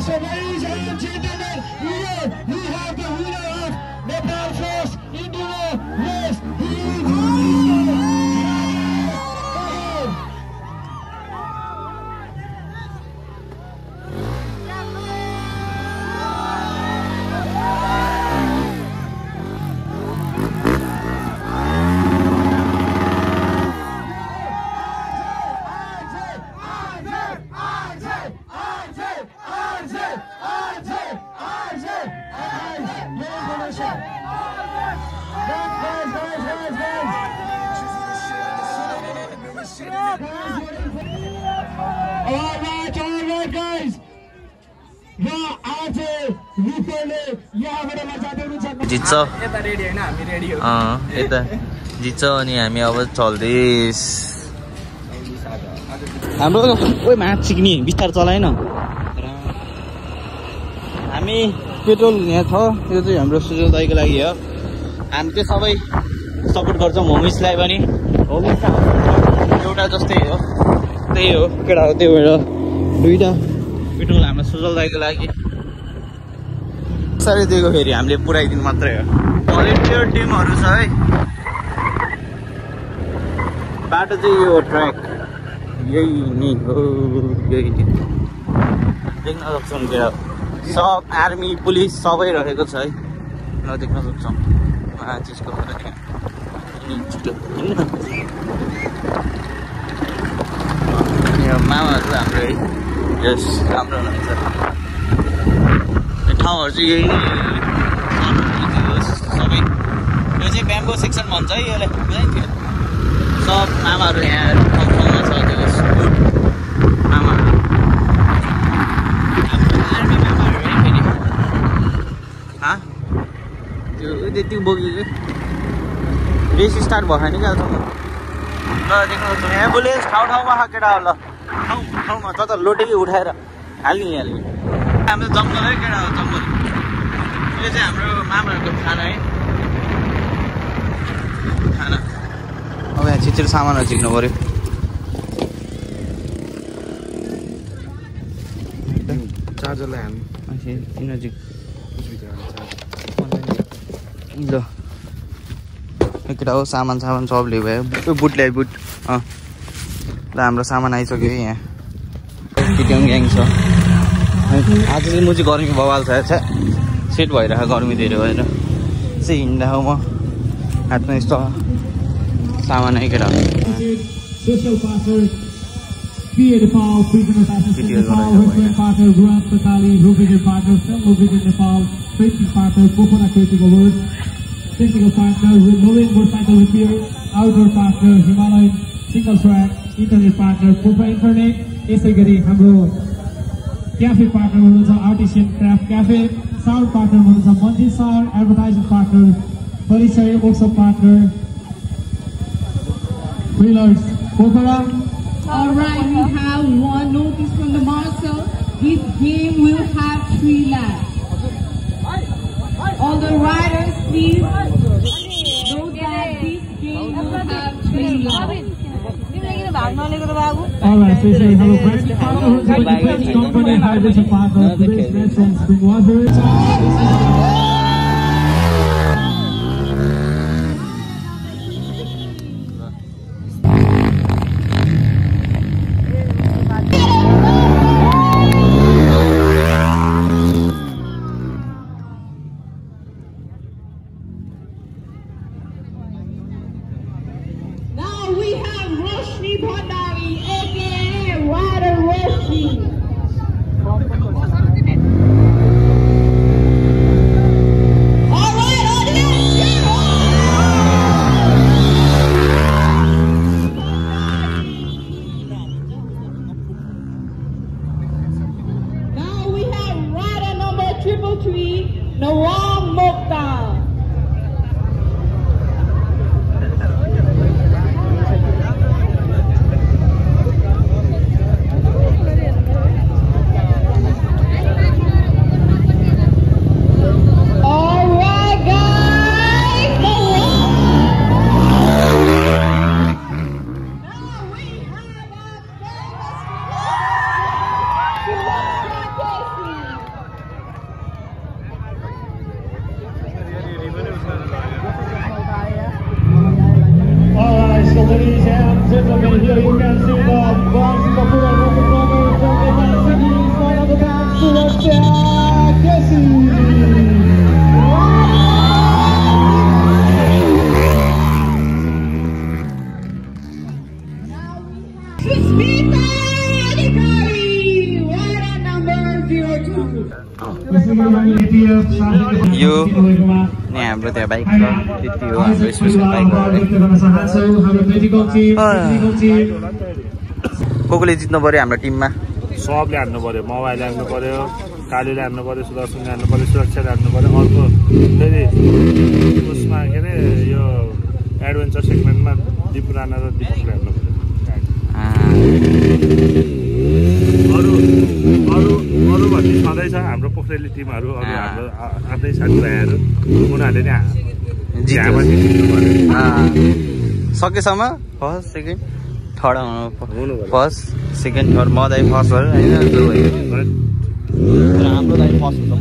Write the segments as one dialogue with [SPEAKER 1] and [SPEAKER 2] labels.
[SPEAKER 1] so ladies and gentlemen, here we have the winner of Nepal
[SPEAKER 2] यता? Ready होइन हामी ready हो।
[SPEAKER 3] अँ यता? जित्छ अनि हामी अब चल्दैछ। हाम्रो ओइ माथ सिक्ने बिस्तार चलाएन। हामी पेट्रोल यहाँ छ यो चाहिँ हाम्रो सुजल दाईको लागि हो। हामी चाहिँ सबै सपोर्ट गर्छौँ होमिसलाई पनि। होमिस एउटा जस्तै हो। त्यही हो केटा हो त्यही भएर दुइटा पेट्रोल हाम्रो सुजल दाईको लागि। साह्रै दिएको फेरि हामीले पुऱ्याइदिनु मात्रै हो। भलिन्टियर टिमहरू छ है। बाटो चाहिँ यो ट्र्याक यही नि हो यही नि। देख्न सक्छौँ त्यो सब आर्मी पुलिस सबै रहेको छ है। ल देख्न सक्छौँ। यो मामाहरू हाम्रो है यस राम्रो यो ठाउँहरू चाहिँ यही नै। सबै यो चाहिँ ब्याम्बो सेक्सन भन्छ है यसलाई बुझाइन्थ्यो सब मामाहरू यहाँ ठाउँ ठाउँमा छ त्यो हाम्रो आर्मी त्यो त्यति बोकेको रेस स्टार्ट भयो निकाल्छ म ल देख्नु सक्छौँ एम्बुलेन्स ठाउँ ठाउँमा छ केटा ल ठाउँ ठाउँमा त लोटेकै उठाएर हाल्ने हाल्ने हाम्रो जङ्गल है केटा हो जङ्गल? यो चाहिँ हाम्रो मामाहरूको खाना है। खाना। अब यहाँ छिटो सामानहरू झिक्नु पऱ्यो।
[SPEAKER 2] चार्जरलाई हामी
[SPEAKER 3] झिक। ल केटा हो सामान सामान सब लियो भयो बुट ल्यायो बुट। अँ। ल हाम्रो सामान आइसक्यो है यहाँ। ग्याङ छ। आज म चाहिँ गर्मीको बवाल छ सेट भइरहेको गर्मी धेरै भएर। चाहिँ हिँड्दा हो म। हातमा यस्तो सामान है
[SPEAKER 1] outdoor single fryer internet partner Pokhara internet यसै गरी हाम्रो क्याफे पार्टनर हुनुहुन्छ artisan craft cafe sound partner हुनुहुन्छ मन्जी साउन्ड एडभर्टाइजिङ पार्टनर परिचय workshop partner Wheelers, Kokora,
[SPEAKER 4] All right, we have one notice from the marshal. This game will have three laps. All the riders, please note that this game will have three laps.
[SPEAKER 1] All right, so we have a brand partner who's a defense company, hydration partner, today's match from Springwater.
[SPEAKER 3] हाम्रो special को कोले जित्नु पऱ्यो हाम्रो टिममा?
[SPEAKER 2] सबले हान्नु पऱ्यो मोबाइल हान्नु पऱ्यो कालीले हान्नु पऱ्यो सुदर्शनले हान्नु पऱ्यो सुरक्षाले हान्नु पऱ्यो अर्को फेरि उसमा के अरे यो एडभेन्चर सेगमेन्टमा दिपु राणा र दिपकले हान्नु पऱ्यो अरू अरू अरू भन्ने छँदैछ हाम्रो पोखरेली टिमहरू अरू। हाम्रो आफ्नै साथीभाइहरू उनीहरूले नि
[SPEAKER 3] सकेसम्म? फर्स्ट सेकेन्ड थर्ड आउनु। फर्स्ट सेकेन्ड थर्ड म दाइ फर्स्ट भयो। होइन हाम्रो दाइ फर्स्ट हुन्छ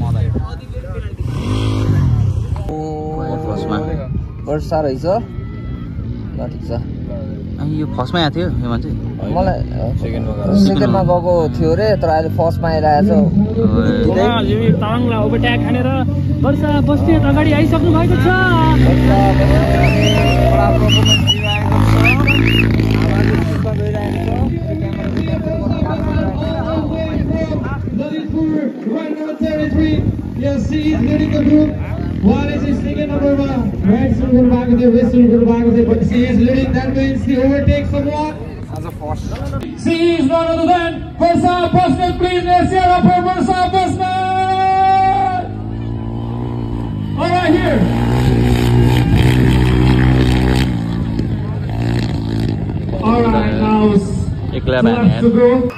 [SPEAKER 3] फर्स्टमा
[SPEAKER 5] वर्षा रहेछ। ल ठिक छ।
[SPEAKER 3] अनि यो फर्स्टमै आएको थियो यो मान्छे?
[SPEAKER 5] मलाई सेकेन्डमा गएको थियो अरे तर अहिले फर्स्टमा आइरहेको छ
[SPEAKER 3] ओए,
[SPEAKER 6] ताङलाई ओभरट्याक हानेर वर्षा बस्नेत अगाडि आइसक्नु भएको छ
[SPEAKER 1] Right number 33. Yes, he is leading the group. One is his ticket number one. Right, so good back with the whistle, good back with the but he is leading. That means he overtakes someone. caution. She is none other than Versa Boston. Please, let's hear up for Versa Boston. All right, here. All right, now. It's laps to go.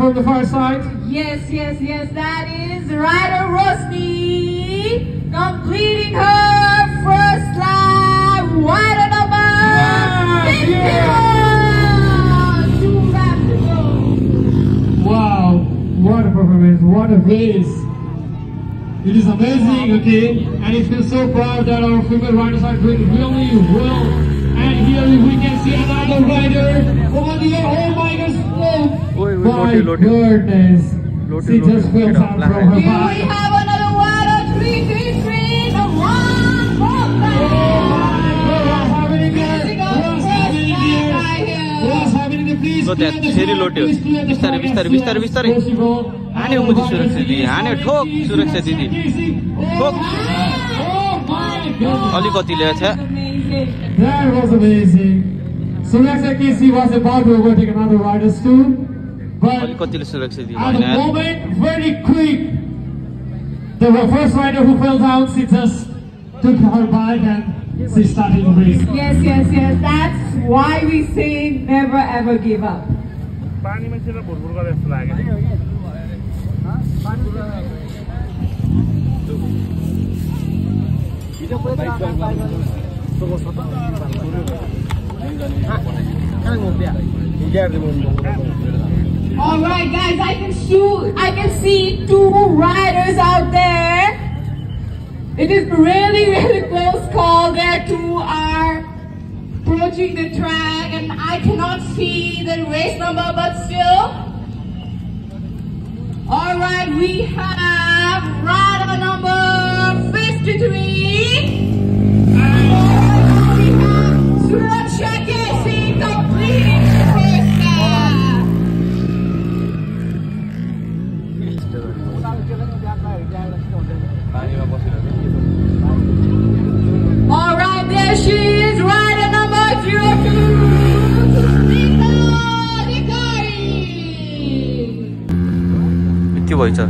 [SPEAKER 1] From, the far side?
[SPEAKER 4] Yes, yes, yes, that is Ryder Rosny completing her first lap. Rider number
[SPEAKER 1] Yeah,
[SPEAKER 4] 51. Two laps to go.
[SPEAKER 1] Wow, what a performance, what a race. It is amazing, okay? And it feels so proud that our female riders are doing really well. And here we can see another rider over there. Oh my my goodness. She just fell
[SPEAKER 3] up,
[SPEAKER 1] from her.
[SPEAKER 4] Here we have another rider, 333, the one
[SPEAKER 1] Oh my God, what's
[SPEAKER 4] for
[SPEAKER 1] happening there? What's happening there? What's happening there? Please
[SPEAKER 3] So
[SPEAKER 1] the
[SPEAKER 3] फेरि. लोट्यो।
[SPEAKER 1] The
[SPEAKER 3] बिस्तारै, बिस्तारै, बिस्तारै, बिस्तारै। हान्यो मुजी सुरक्षा दिदी, हान्यो ठोक सुरक्षा दिदी। ठोक।
[SPEAKER 1] Oh my God.
[SPEAKER 3] अलिकतिले छ
[SPEAKER 4] Amazing.
[SPEAKER 1] That was amazing. Lexa Casey was about to overtake another riders too. At the moment, very quick. The first rider who fell down, She just took her bike and she started to race.
[SPEAKER 4] Yes, yes, yes. That's why we say never ever give up. All right, guys, I can shoot. I can see two riders out there. It is really, really close call. There two are approaching the track, and I cannot see the race number, but still. All right, we have rider number 53. And we have
[SPEAKER 1] bây giờ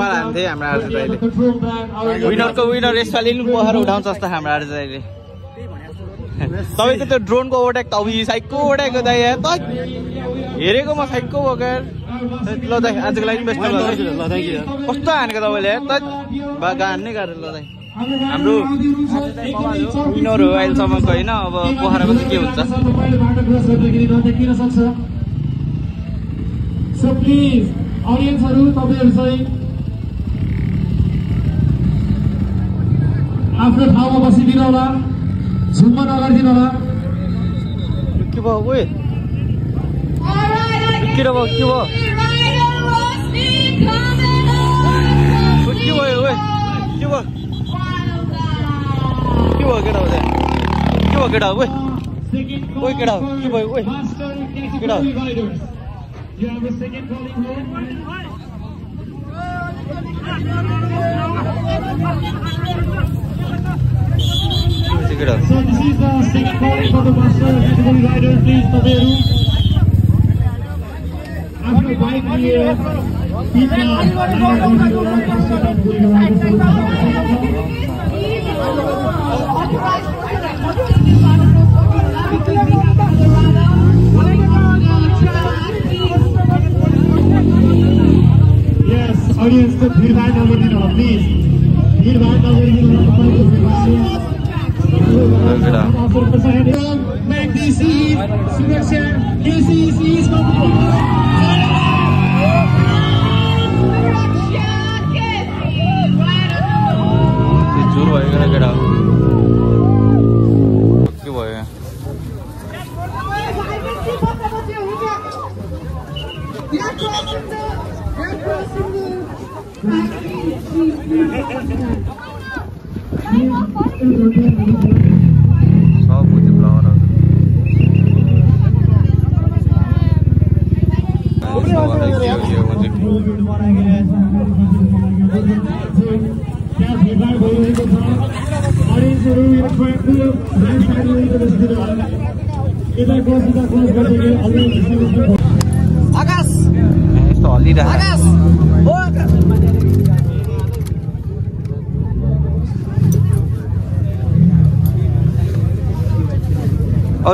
[SPEAKER 1] बबाल हान्थे हाम्रो
[SPEAKER 4] that. Our
[SPEAKER 1] विनरको winner यसपालि पनि पहर उठाउँछ जस्तो हाम्रो आज त अहिले तपाईँको त्यो ड्रोनको ओट्याक त अब यी साइकको ओट्याएको दाइ यहाँ त हेरेको म साइकको बगैर ल दाइ आजको लागि बेस्ट लक कस्तो हानेको तपाईँले त हान्नै गाह्रो ल दाइ हाम्रो विनर हो अहिलेसम्मको होइन अब पोखराको चाहिँ के हुन्छ
[SPEAKER 4] सो प्लिज अडियन्सहरू तपाईँहरू चाहिँ आफ्नो ठाउँमा बसिदिनु होला झुम्म नगरिदिनु होला
[SPEAKER 1] के भयो ओए के भयो के भयो? के भयो ओए के भयो? के भयो केटा हो के भयो केटा? ओए ओए केटा के भयो ओए केटा हो।
[SPEAKER 4] You. So this is the sixth call for the master category rider. Please Taveru. After here, keep the rider holding the Yes, audience, the three rider,
[SPEAKER 1] please.
[SPEAKER 4] McDC, सुरक्षा KCC is
[SPEAKER 1] त्यो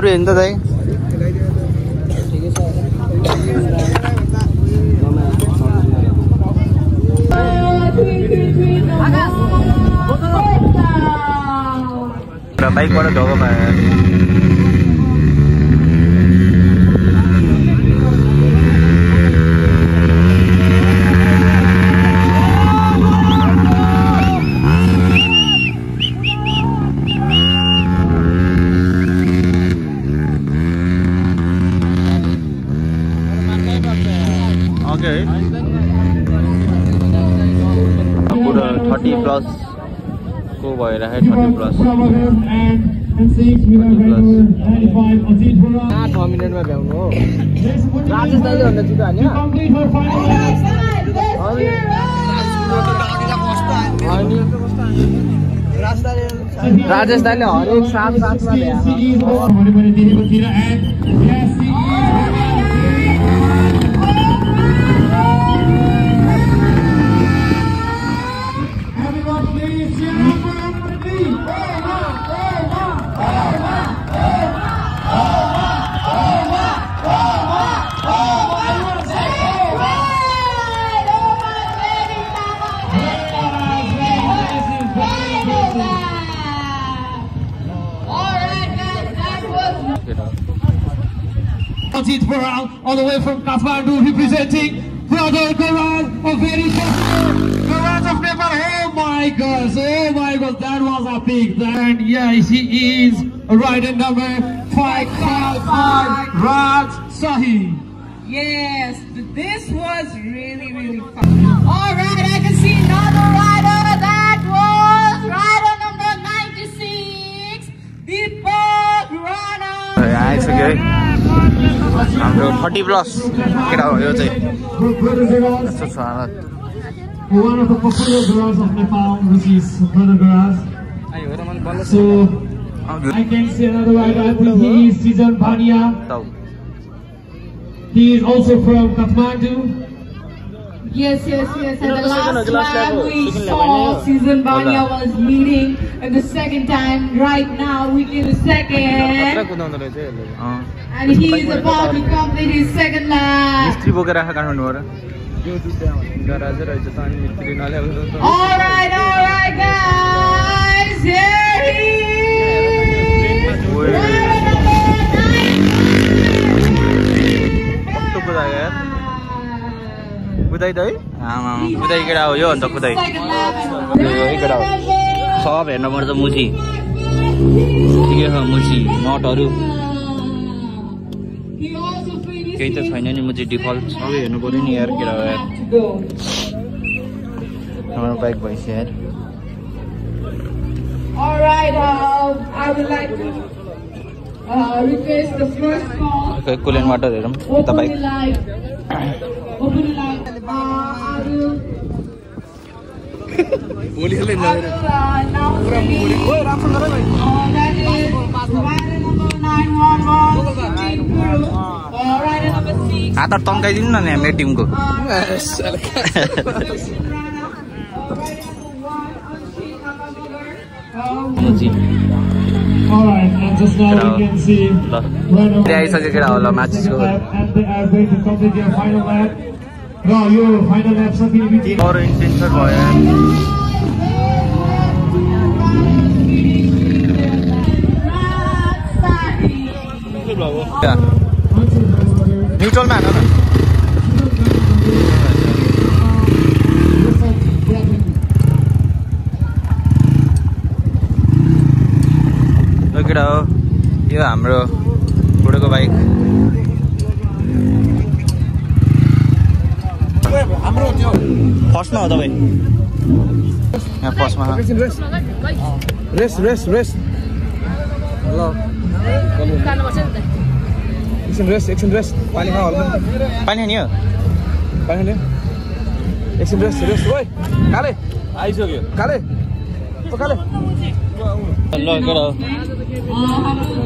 [SPEAKER 3] अरू हेर्नु थर्टी प्लसको भइरहेको thirty plus
[SPEAKER 5] छ मिनटमा भ्याउनु हो राजेश दाइले भन्दा छिटो हान्यो राजेश दाइले हरेक सात सातमा भ्याएको
[SPEAKER 1] Ajit Parang, all the way from Kathmandu, representing Brother Karan, a very popular Karan of Nepal. Oh my gosh, oh my gosh, that was a big. And yes, he is rider number 555, Raj Sahi.
[SPEAKER 4] Yes, this was really, really fun. All right, I can see another rider. That was rider number 96, Deepak Rana.
[SPEAKER 3] it's okay. हाम्रो thirty plus केटा हो यो चाहिँ यस्तो छ. ताउ
[SPEAKER 1] He is also from Kathmandu.
[SPEAKER 4] Yes, yes, yes. And the last time we saw Susan Banya was leading, and the second time, right now, we get a second. And he is about to complete his second lap. All right, all right, guys. Here he is.
[SPEAKER 3] ओए,
[SPEAKER 4] Rider
[SPEAKER 3] कस्तो कुदायो यार
[SPEAKER 4] number
[SPEAKER 3] कुदाइ त है? आमा कुदाइ केटा हो यो अन्त कुदाइ केटा हो सब हेर्नु पर्छ मुसी ठिकै छ मुसी नटहरू। केही त छैन नि मुची डिफल्ट। सबै हेर्नु पऱ्यो नि यार केटा हो यार. हाम्रो बाइक भइसक्यो यार।
[SPEAKER 4] All right, uh, I would like to uh, request the first call.
[SPEAKER 3] खै कुलेन वाटर हेरौँ यता
[SPEAKER 4] Open
[SPEAKER 3] bike
[SPEAKER 4] the light. Open the light. Uh, I will. I will uh, announce the name. Uh, that is rider number 911, Supreme Guru. Uh, rider number 6.
[SPEAKER 3] हात तन्काइदिनु न यहाँ मेरो टिमको
[SPEAKER 4] Uh,
[SPEAKER 1] Alright, and just now
[SPEAKER 3] Hello.
[SPEAKER 1] we can see
[SPEAKER 3] केटा हो ल म्याचेसको
[SPEAKER 1] and they are going to complete their final lap. र यो फाइनल ल्याप सकिने बित्तिकै
[SPEAKER 3] अरू इन्टेन्सन भयो यार त्यहाँ न्युट्रलमा हान न ल केटा हो यो हाम्रो बुढोको बाइक। फर्स्टमा हो तपाईँ? यहाँ फर्स्टमा
[SPEAKER 5] रेस रेस रेस ल। एकछिन रेस एकछिन रेस पानी खा होला
[SPEAKER 3] पानी नि हो?
[SPEAKER 5] पानी खाने। एकछिन रेस रेस ओइ काले। आइसक्यो। काले।
[SPEAKER 3] ल हो
[SPEAKER 4] हाम्रो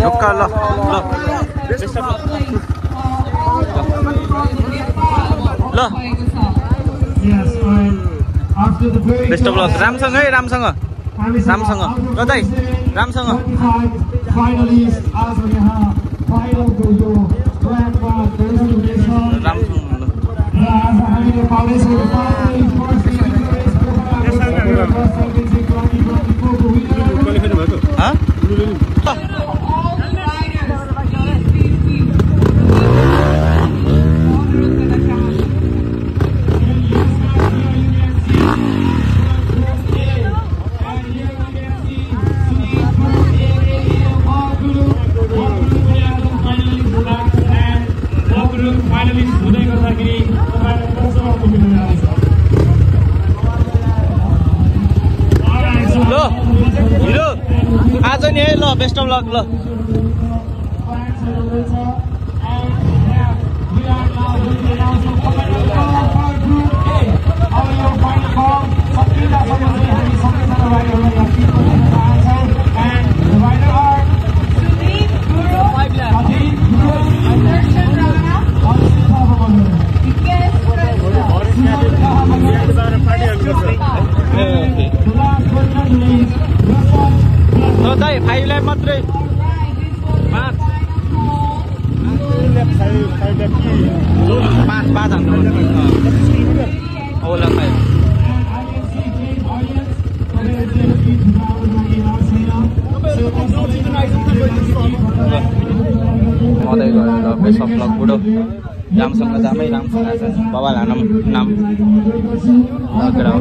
[SPEAKER 3] ढुक्क ल ल ल बेस्ट अफ लक रामसँग है रामसँग रामसँग ल दाइ रामसँग
[SPEAKER 1] finalists आज
[SPEAKER 3] बेस्ट ऑफ़ लक ल ल दाइ फाइभ ल्याब मात्रै पाँच पाँच पाँच हाम्रो ओला फाइभ मदै गयो ल बेस्ट अफ लक बुढो रामसँग जामै रामसँग आज बाबा लानम नाम केटा हो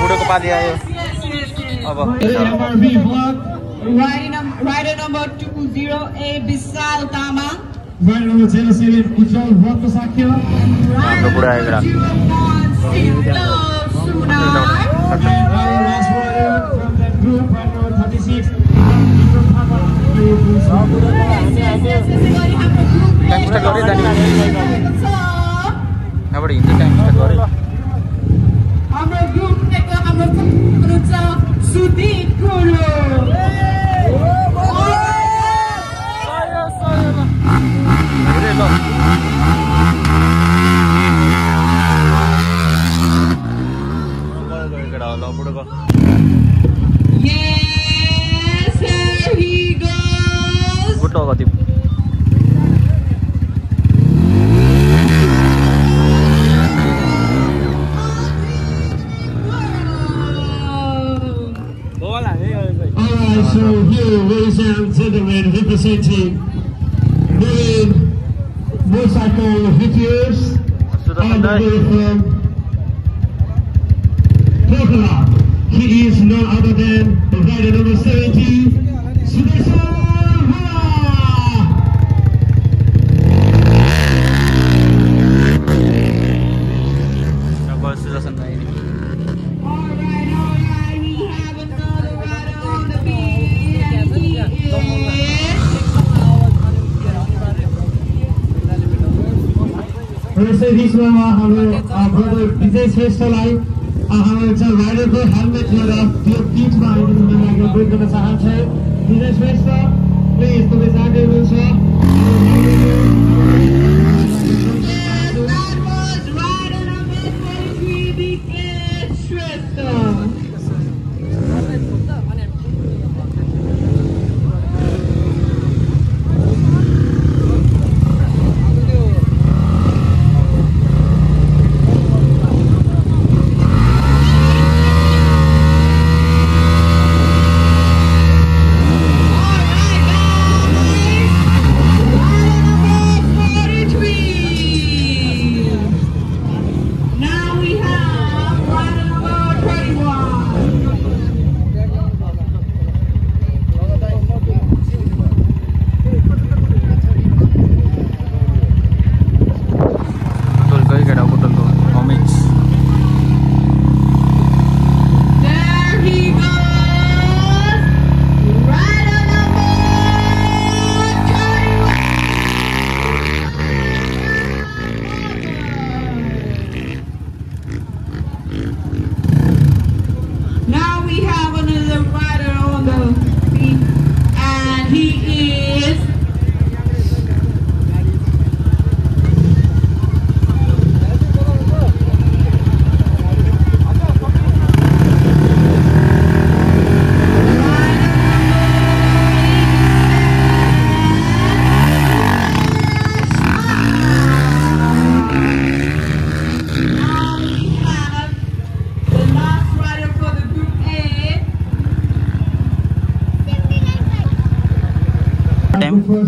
[SPEAKER 3] बुढोको पालि आयो अब
[SPEAKER 4] Rider, num- rider number 208, Bisal Tama.
[SPEAKER 1] हाम्रो
[SPEAKER 3] हाम्रो बुढो आयो गऱ्यो जाने यहाँबाट हिँड्दै टाइम गऱ्यो
[SPEAKER 4] ग्रुपको हाम्रो हुनुहुन्छ सुदीप गुरु
[SPEAKER 3] हेरे ल केटा हो ल बुढोको
[SPEAKER 4] Yes, here he goes.
[SPEAKER 3] बुढो कति
[SPEAKER 1] Alright, Honorable Wilson Tederman representing Marine Motorcycle Videos all the way from Portland. He is none other than the rider number 70. यसै बिचमा हाम्रो ब्रदर विजय श्रेष्ठलाई हाम्रो चाहिँ राइडरको हेलमेट लिएर त्यो पिचमा आइदिनु लागि गर्न चाहन्छु। विजय श्रेष्ठ प्लिज तपाईँ जाँदै हुनुहुन्छ।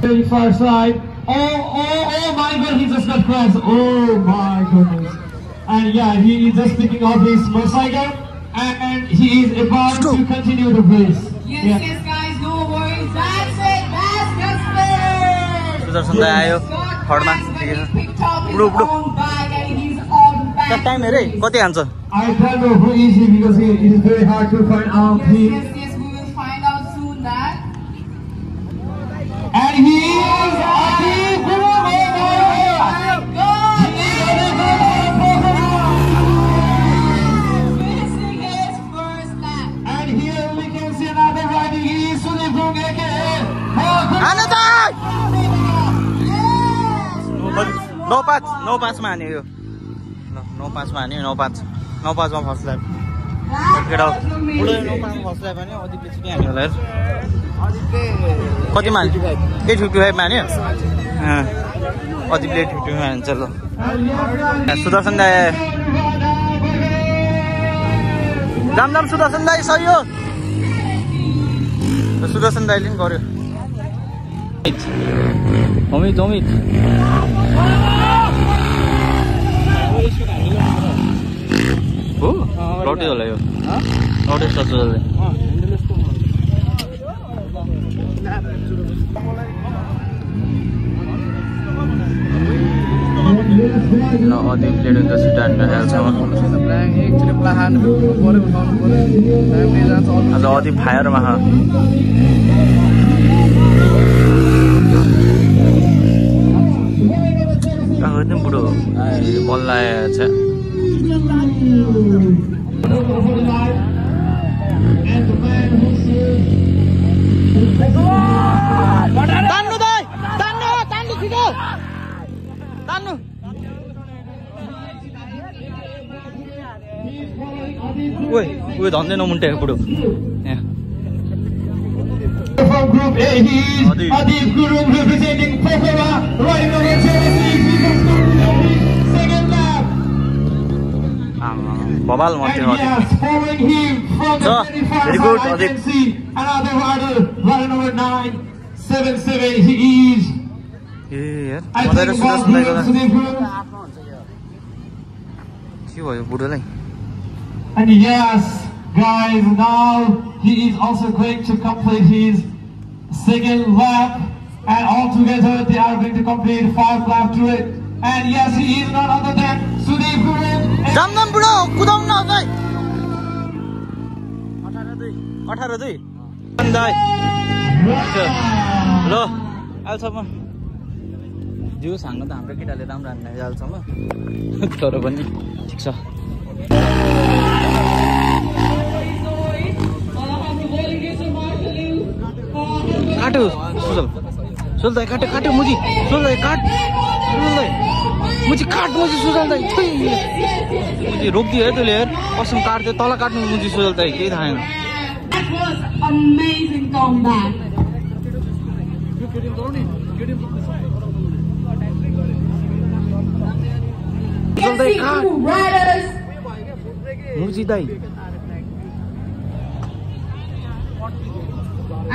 [SPEAKER 1] Very far side. Oh, oh, oh my god, he just got crossed. Oh my goodness. And yeah, he is just picking up his motorcycle and, and he is about to continue the race.
[SPEAKER 4] Yes, yes, guys, no worries. That's it. That's the spirit.
[SPEAKER 3] Sudarshan आयो थर्डमा ठिकै छ उडो, उडो। Time हेरे कति हान्छ
[SPEAKER 1] I don't know who is he because he, it is very hard to find out
[SPEAKER 4] Yes,
[SPEAKER 1] him.
[SPEAKER 4] yes,
[SPEAKER 3] नौ पाँचमा हान्यो यो। नौ पाँचमा हान्यो नौ पाँच। नौ पाँचमा फर्स्ट ल्याब केटा बुढो नौ पाँचमा फर्स्ट ल्याब हान्यो अझै पिछे हान्यो होला यार कतिमा हान्यो? एट फिफ्टी फाइभमा हान्यो? अदिपले एट फिफ्टीमा हान्छ ल सुदर्शन दाई। जाम जाम सुदर्शन दाई सही हो। सुदर्शन दाईले पनि गर्यो। अमित अमित हो लौटे होला यो लौटे सक्छ जसले ल अदिप लेट हुन्छ सिटान आज अदिप फायरमा कहाँ गयो बुढो बल्ल आएछ तान्नु दाइ तान्नु तान्नु छिटो तान्नु ओए उयो धन्दै नमुन्टे बुढो यहाँ
[SPEAKER 1] From Group A, he is
[SPEAKER 3] Adib.
[SPEAKER 1] Adib Guru representing Pokora, riding number 76. He just completed Bamal Mountain Walking.
[SPEAKER 3] So, very good,
[SPEAKER 1] Adip. Another hurdle, runner number 9, 7 7. He is.
[SPEAKER 3] Yeah,
[SPEAKER 1] I think
[SPEAKER 3] that's the
[SPEAKER 1] And yes, guys, now he is also going to complete his second lap. And altogether, they are going to complete five laps to it. And yes, he is none other than Sudeep Guru. And
[SPEAKER 3] जाम जाम बुढो कुदाउनु अझै अठार दुई। दाई। ल अहिलेसम्म जिउ छाङ्नु त हाम्रो केटाले राम्रो हान्ने अहिलेसम्म। तर पनि ठिक छ। काट्यो दाई काट्यो काट्यो मुजी। सुजल दाई काट। सुजल दाई मुजी काट मुजी सुजल दाई थुई मुजी रोकिदियो है तैँले हेर कसम काट्थ्यो तल काट्नु मुजी सुजल दाई केही थाहा छैन
[SPEAKER 4] That was amazing comeback.
[SPEAKER 3] Sujal दाई
[SPEAKER 4] Yes,
[SPEAKER 3] काट
[SPEAKER 4] two riders.
[SPEAKER 3] मुजी दाई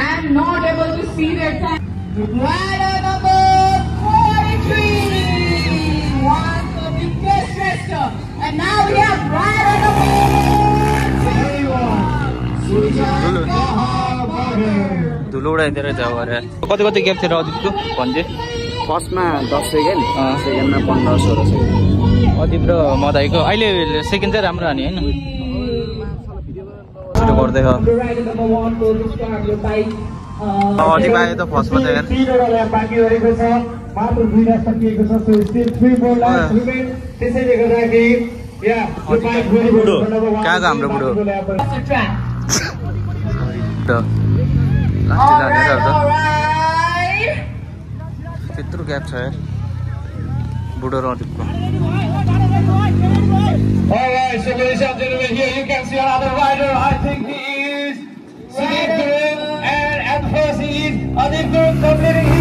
[SPEAKER 4] I'm not able to see their time. Rider number 43. One of the biggest wrestler. And now we have rider number 21.
[SPEAKER 3] धुलो उडाइदिएर जाऊ अरे कति कति ग्याप थियो र अदितको भन्थे
[SPEAKER 5] फर्स्टमा दस सेकेन्ड। सेकेन्डमा पन्ध्र सोह्र सेकेन्ड
[SPEAKER 3] अदिप र मदाईको अहिले सेकेन्ड चाहिँ राम्रो हाने होइन छिटो गर्दै.
[SPEAKER 4] Uh,
[SPEAKER 3] अदिप आयो त फर्स्टमा चाहिँ
[SPEAKER 1] मात्र दुईवटा सकिएको छ so still three four laps remain त्यसैले गर्दाखेरि या
[SPEAKER 3] कहाँको हाम्रो बुढो? लास्टै. त्यत्रो ग्याप छ यार बुढो र अलिकको
[SPEAKER 1] Alright, so ladies and gentlemen, here you can see another rider. I think he is Sunil Guru, and at first he is Adip Guru completing his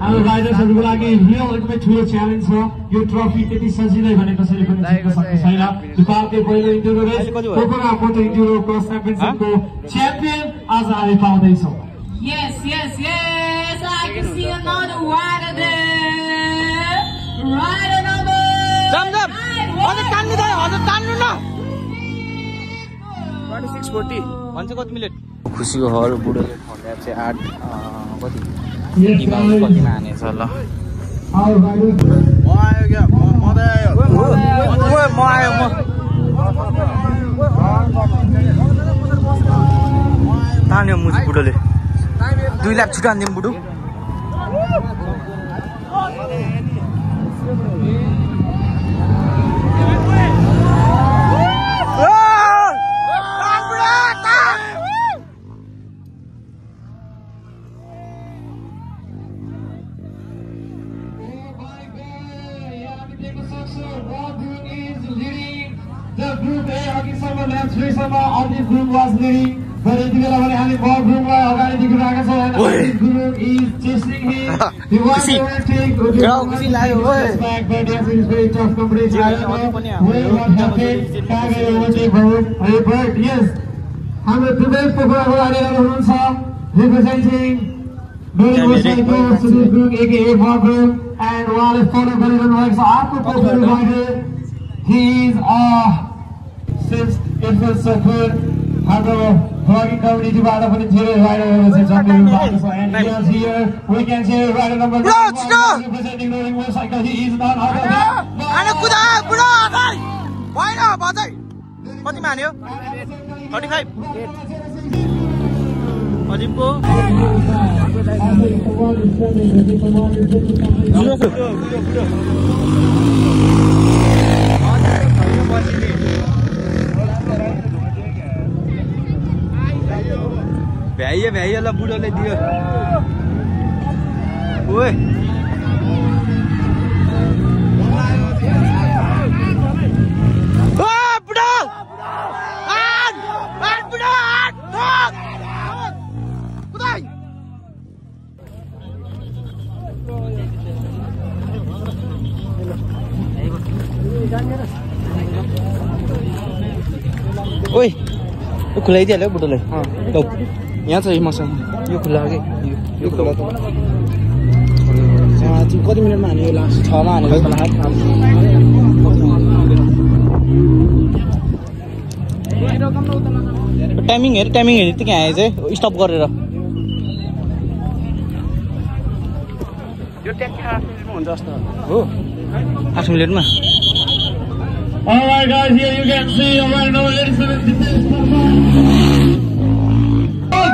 [SPEAKER 1] हाम्रो राइडर्सहरूको लागि रियल एकदमै ठुलो च्यालेन्ज छ यो ट्रफी त्यति सजिलै भने कसैले पनि जित्न सक्ने छैन नेपालकै पहिलो इन्डोरो रेस कोकोरा मोटो इन्डोरो क्रस च्याम्पियनसिपको च्याम्पियन आज हामी पाउँदैछौँ
[SPEAKER 4] Yes, yes, yes. I can see another rider there. Rider number.
[SPEAKER 3] Jam jam
[SPEAKER 4] nine.
[SPEAKER 3] हजुर तान्नु त हजुर तान्नु न सिक्स फोर्टी। भन्छ कति मिनट? खुसीको हर बुढोले ठन्डा चाहिँ आठ अँ, कति? कतिमा हानेछ ल। म आयो म तान्यो मुजी बुढोले। दुई लाख छुट्टा दिउँ बुढो।
[SPEAKER 1] Overtake भयो? Hey, Bert, yes. हाम्रो दुवै पोखराको राइडरहरू हुनुहुन्छ goes to this group, aka Barbara, and while it's follow गरिरहनु भएको छ अर्को Pokhara he is uh since it feels good हाम्रो vlogging communityबाट पनि धेरै राइडरहरू चाहिँ जन्मिनु भएको छ and he is here we can see rider number
[SPEAKER 3] Bro,
[SPEAKER 1] one, representing Rolling Motorcycle he is none other than
[SPEAKER 3] आने कुदा बुढो अगाडि भएन बजै कतिमा हान्यो थर्टी फाइभ अजिमको भ्याइयो भ्याइयो ल बुढोले दियो ओए Ah, बुढो आन आन बुढो आन ठोक कुदाइ ओइ यो खुलाइदिइहाल्यो बुढोले लौ यहाँ छ मसँग यो खुल्ला कि? यो खुल्ला कति मिनटमा हान्यो लास्ट छमा हानेको टाइमिङ हेर टाइमिङ हेरि त्यहाँ आएछ। है स्टप गरेर हो। आठ मिनटमा?
[SPEAKER 1] Alright guys, here you can see right now, ladies and gentlemen,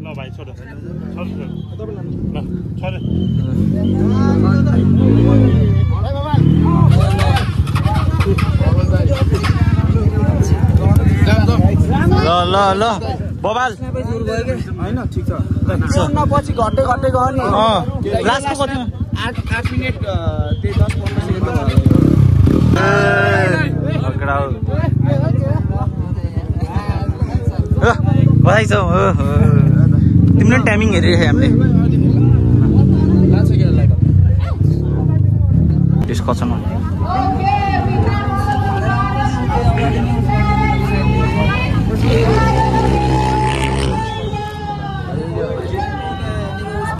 [SPEAKER 3] ल
[SPEAKER 2] भाइ छोड छोड छोड
[SPEAKER 3] ल ल ल। बबाल।
[SPEAKER 5] पछि घट्दै घट्दै गयो नि।
[SPEAKER 3] अँ लास्टको कतिमा?
[SPEAKER 5] आठ आठ मिनट त्यही दस पन्ध्र सेकेन्डमा
[SPEAKER 3] बधाई छ। तिमीले पनि टाइमिङ हेरिरहेको हामीले। त्यस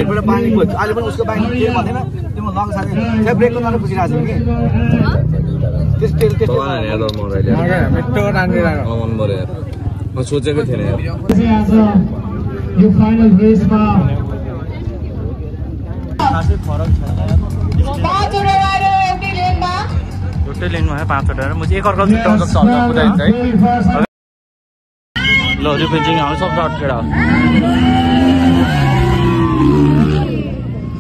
[SPEAKER 7] साइडबाट पानी खोज्छु। अहिले पनि उसको बाइक के भन्दैन। त्यो म लङ साथी त्यहाँ ब्रेकको नराम्रो खुसिरहेको छु कि?
[SPEAKER 2] सोचेको थिएन यार।
[SPEAKER 1] आज यो फाइनल रेसमा
[SPEAKER 4] एउटै लेनमा
[SPEAKER 3] है पाँचवटा म चाहिँ एकअर्का छुट्याउँछ चल्छ कुदाइन्छ है। ल आउँछ सब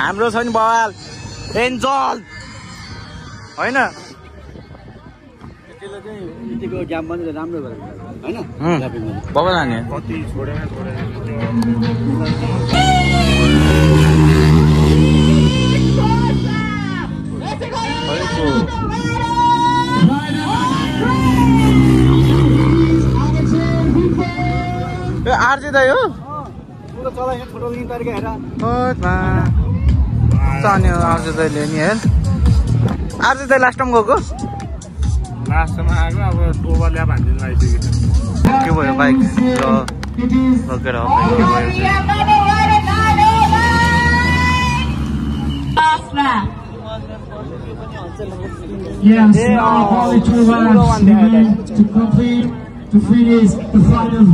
[SPEAKER 3] हाम्रो छ नि बवाल। एन्जल। होइन? हाने आरजे दाइ हो? अनि आरजे दाइले नि हेर आरजे दाइ लास्ट टाइम गएको
[SPEAKER 2] लास्टमा आएको अब हानिदिनु आइसकेको
[SPEAKER 3] के भयो बाइक लगेर के भयो
[SPEAKER 4] We have another rider 909. Last lap.
[SPEAKER 1] Yes, now only two laps remain to complete to finish the final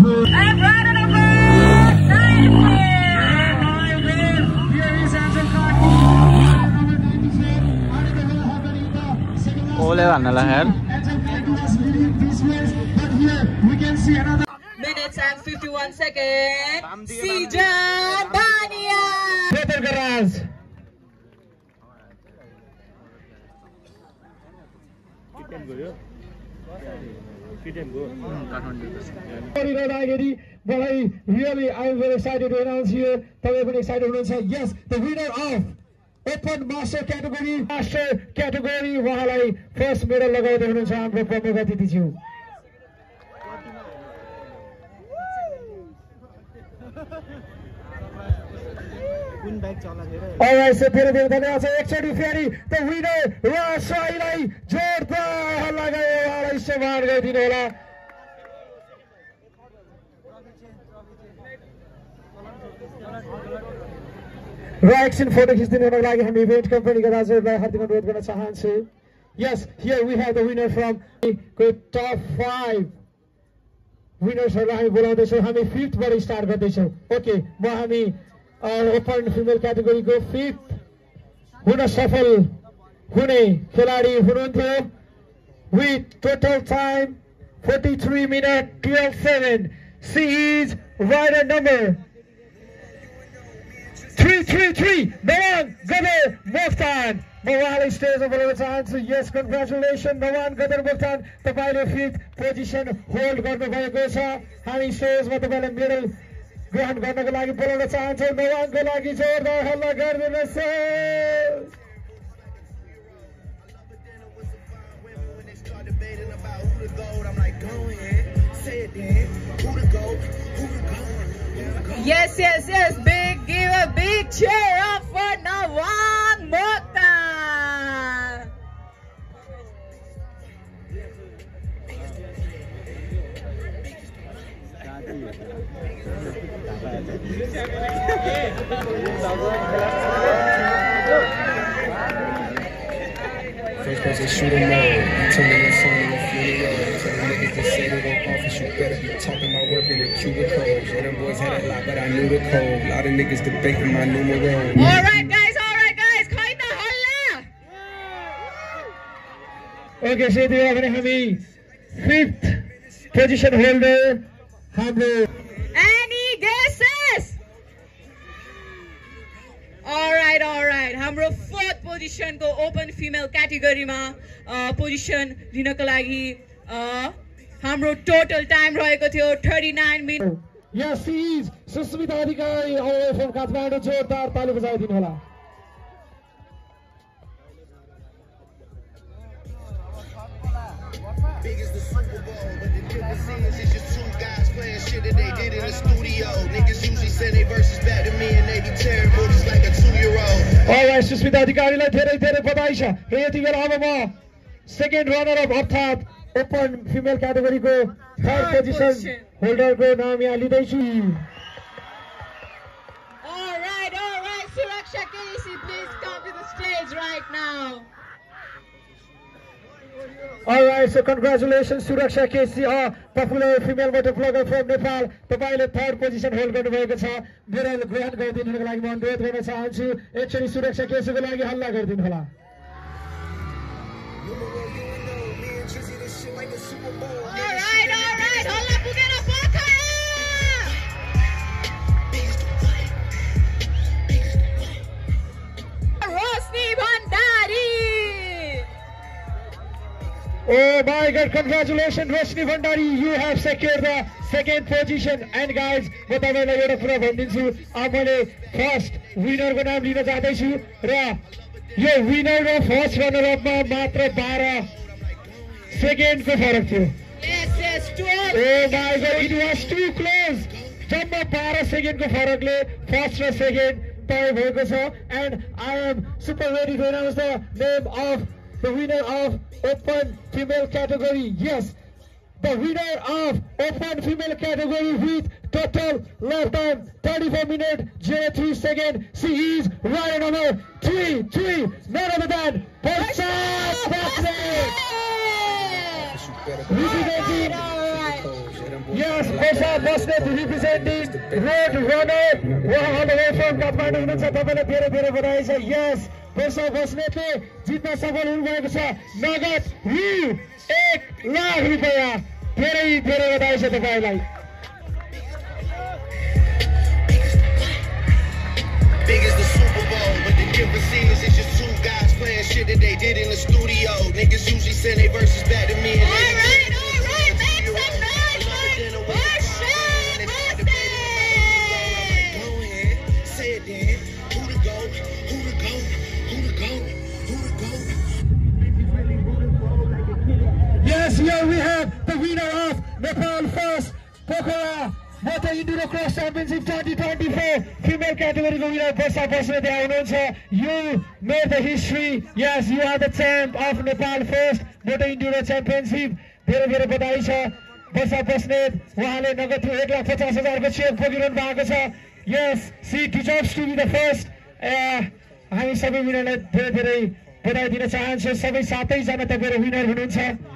[SPEAKER 1] race.
[SPEAKER 4] And rider number 94.
[SPEAKER 3] ओले हेर
[SPEAKER 4] Minutes and 51 seconds. Sijan Bania.
[SPEAKER 1] गरिरहँदाखेरि मलाई really I am very excited to here तपाईँ पनि excited हुनुहुन्छ yes the winner of open master category master category उहाँलाई first medal लगाउँदै हुनुहुन्छ हाम्रो प्रमुख अतिथिज्यू धेरै धेरै धन्यवाद एकचोटि फेरि द विनर र साईलाई जोरदार गयो उहाँलाई सम्मान गरिदिनु होला र एकछिन फोटो खिचिदिनुको लागि हामी इभेन्ट कम्पनीका दाजुहरूलाई हार्दिक अनुरोध गर्न चाहन्छु yes here we have the winner from top five विनर्सहरूलाई हामी बोलाउँदैछौँ हामी फिफ्थबाट स्टार्ट गर्दैछौँ ओके म हामी ओपन फिमेल क्याटेगोरीको फिफ्थ हुन सफल हुने खेलाडी हुनुहुन्थ्यो with total time forty three minute twelve seven she is rider three three three Nawang गदर मोक्तान म उहाँलाई स्टेजमा बोलाउन चाहन्छु यस कङ्ग्रेचुलेसन नवान गदर मोक्तान तपाईँले फिफ्थ पोजिसन होल्ड गर्नुभएको छ हामी स्टेजमा तपाईँलाई मेडल ग्रहण गर्नको लागि बोलाउन चाहन्छौँ नवानको लागि जोरदार हल्ला गरिदिनुहोस्
[SPEAKER 4] Yes, yes, yes. Big, give a big cheer up for Nawan Mokhtar.
[SPEAKER 8] First person tell me better be talking about working in cubicles. Yeah, them boys had a lot, but I knew the code. A lot of niggas debating my numero.
[SPEAKER 4] All right, guys. All right, guys. Kaita halla.
[SPEAKER 1] Okay त्यति बेला भने हामी fifth position holder हाम्रो
[SPEAKER 4] Any guesses? Alright, alright. हाम्रो fourth पोजिसनको open female क्याटेगोरीमा position लिनको लागि अ, हाम्रो टोटल टाइम रहेको थियो thirty nine minute
[SPEAKER 1] Yes, he is Susmita Adhikari away from Kathmandu जोरदार ताली बजाइदिनु होला
[SPEAKER 8] Big as the Super Bowl, but the difference is it's just two guys playing shit that they did in the studio. Niggas usually send their verses back to me and they be terrible just like a two-year-old.
[SPEAKER 1] अवश्य सुस्मिता अधिकारीलाई धेरै धेरै बधाई छ र यति बेला अब म सेकेन्ड रनर अप अर्थात् open female क्याटेगोरीको थर्ड पोजिसन होल्डरको नाम यहाँ लिँदैछु. Alright, so congratulations Suraksha KC a popular female motor blogger from Nepal तपाईँले थर्ड पोजिसन होल्ड गर्नुभएको छ मेरो ग्रहण गरिदिनुको लागि म अनुरोध गर्न चाहन्छु एकचोटि सुरक्षा केसीको लागि हल्ला गरिदिनु होला Oh my god, congratulations Roshni Bhandari, you have secured the second position. And guys, म तपाईँलाई एउटा कुरा भनिदिन्छु अब मैले फर्स्ट विनरको नाम लिन जाँदैछु र यो विनर र फर्स्ट रनर अपमा मात्र बाह्र सेकेन्डको फरक थियो
[SPEAKER 4] Yes, yes, 12.
[SPEAKER 1] Oh my god, it was too close. जम्मा बाह्र सेकेन्डको फरकले फर्स्ट र सेकेन्ड तय भएको छ and I am super ready to announce the name of the winner of open female category yes the winner of open female category with total left time 34 minute 03 second she is rider number 3 3 none other than Prasad Patrick representing Yes, Versa Bosnet representing Road Runner. उहाँ all the way from Kathmandu हुनुहुन्छ तपाईँलाई धेरै धेरै बधाई छ यस वर्षा बस्नेतले जित्न सफल हुनुभएको छ नगद रु एक लाख रुपियाँ धेरै धेरै बधाई छ तपाईँलाई
[SPEAKER 8] Big as the Super Bowl, but the difference is it's just two guys playing shit that they did in the studio. Niggas usually send their verses
[SPEAKER 1] enduro cross championship twenty twenty four female क्याटेगोरीको winner Barsha Basnet आउनुहुन्छ you made the history yes you are the champ of Nepal first moto enduro championship धेरै धेरै बधाई छ वर्षा बस्नेत उहाँले नगद एक लाख पचास हजारको हामी सबै विनरलाई धेरै धेरै बधाई दिन चाहन्छौँ सबै सातैजना तपाईँ विनर हुनुहुन्छ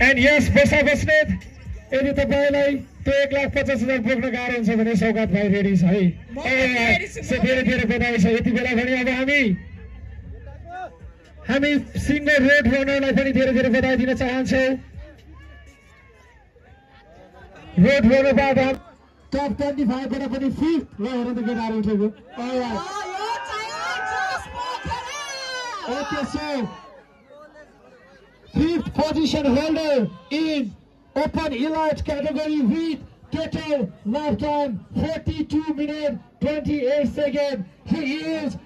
[SPEAKER 1] एन्ड यस वर्षा बस्नेत यदि तपाईँलाई त्यो एक लाख पचास हजार बोक्न गाह्रो हुन्छ भने सौगात भाइ रेडी छ है धेरै धेरै बधाई छ यति बेला भने अब हामी हामी सिङ्गल रोड रनरलाई पनि धेरै धेरै बधाई दिन चाहन्छौँ रोड रनरबाट टप ट्वेन्टी फाइभबाट पनि फिफ्थ ल हेर त केटाहरू उठेको Alright. Fifth position holder is Open Elite category with total lifetime 42 minutes 28 seconds. He is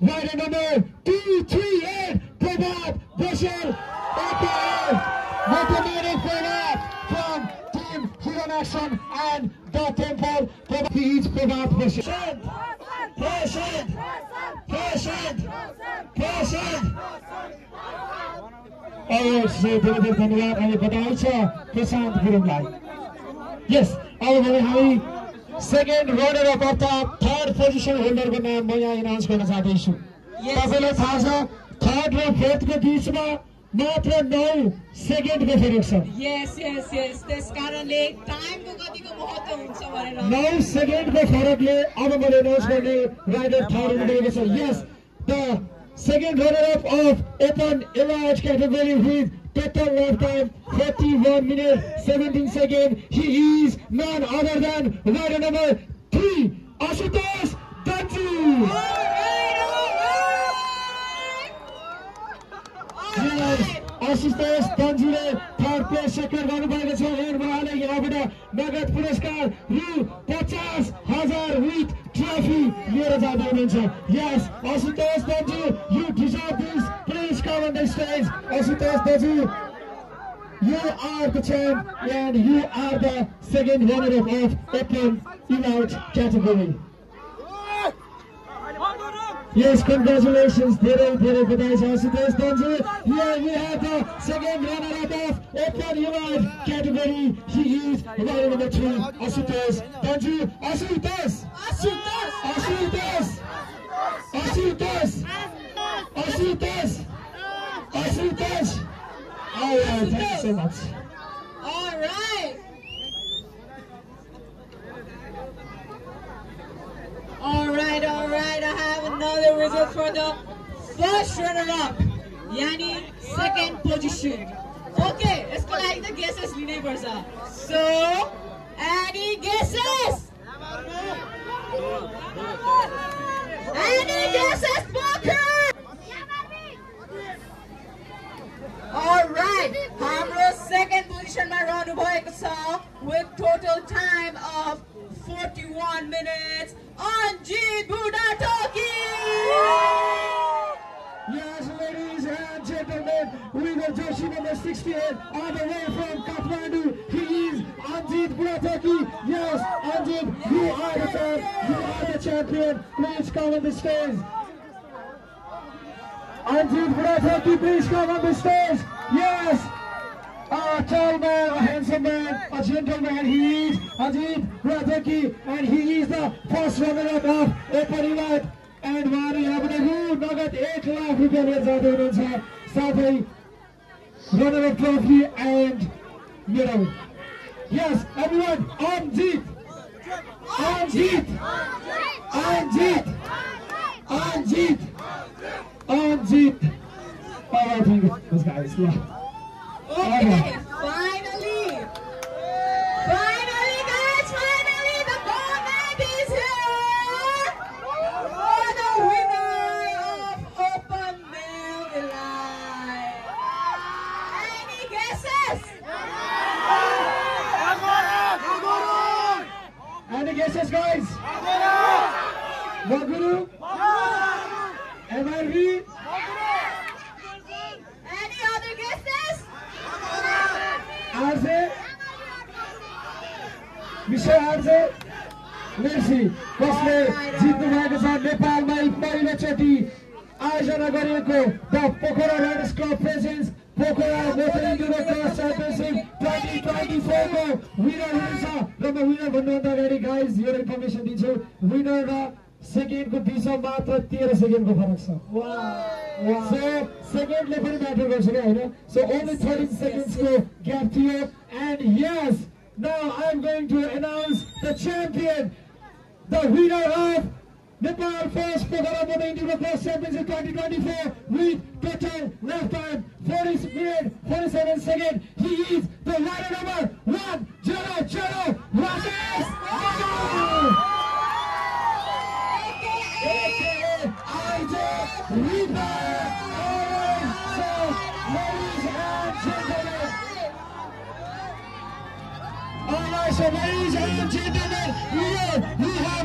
[SPEAKER 1] rider number 238, Prabhat Bashar aka Mathematic Prabhat from Team Huron Action and the Temple. Prabhat. He is Prabhat Bashar. Patient! Patient! Patient! Patient! धेरै धन्यवाद अनि बधाई छ प्रशान्त गुरुङलाई यस अब भने हामी second runner up अर्थात् third position होल्डरको नाम म यहाँ एनाउन्स गर्न चाहँदैछु तपाईँलाई थाहा छ थर्ड र फोर्थको बिचमा मात्र नौ सेकेन्डको फरक छ नौ सेकेन्डको फरकले अब मैले एनाउन्स गर्ने राइडर ठाउँ हुनुभएको छ यस the Second runner-up of open large category with total lap time 41 minutes 17 seconds. He is none other than rider number 3, Ashutosh Daju. Ashish तन्जुले third place secure गर्नुभएको छ उहाँले यहाँबाट नगद पुरस्कार रु पचास हजार विथ ट्रफी लिएर जाँदै हुनुहुन्छ यस आशुतोष दाजु you deserve this please come on the stage Ashutosh दाजु You are the champ and you are the second runner up of open in-out. Yes, congratulations, Dheere Dheere Badai Here we have the second runner-up of Open Yard category. He is runner number three, Asutosh Tanji. Asutosh! Asutosh! Asutosh! Thank you so much.
[SPEAKER 4] All right, all right. I have another result for the first runner-up. Yani second position. Okay, यसको लागि त guesses लिनै पर्छ. So, any guesses? Any guesses, Booker? Alright, हाम्रो second positionमा रहनु भएको छ with total time of 41 minutes Anjit Budatoki!
[SPEAKER 1] Yes, ladies and gentlemen, we got Joshi number 68 all the way from Kathmandu. He is Anjit Burataki. Yes, Anjit, you are the champ. You are the champion. Please come on the stage. Anjit Burataki, please come on the stage. Yes. A tall man, a handsome man, a gentleman, he is Ajit Radhaki, and he is the first runner-up of Open Event. And उहाँले यहाँबाट रु नगद एक लाख रुपियाँ लिएर जाँदै हुनुहुन्छ साथै runner of trophy and medal yes everyone Anjit Anjit Anjit Anjit Anjit. Those guys, yeah.
[SPEAKER 4] Okay, okay. finally. Finally, guys, finally, the moment is here. For the winner of Open Mail Delight. Any guesses?
[SPEAKER 1] Any guesses, guys? MRV?
[SPEAKER 4] Any other guesses?
[SPEAKER 1] RJ विषय RJ Mercy कसले जित्नु भएको छ नेपालमा पहिलोचोटि आयोजना गरिएको the Pokhara riders club presents Pokhara motor indoor cross championship twenty twenty फोरको winner हुनेछ र म विनर भन्नुभन्दा अगाडि गाइज यो इन्फर्मेसन दिन्छु विनर र सेकेन्डको बिचमा मात्र तेह्र सेकेन्डको फरक छ सो सेकेन्डले पनि म्याटर गर्छ क्या होइन सो ओन्ली थर्टिन सेकेन्ड्सको ग्याप थियो and yes now I am going to announce the champion the winner of Nepal first Pokhara Motor Indoor Cross Championship 2024 with total lap time 40 minutes 47 seconds. He is the rider number 我们一想今天的医院，你好。